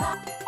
Bye.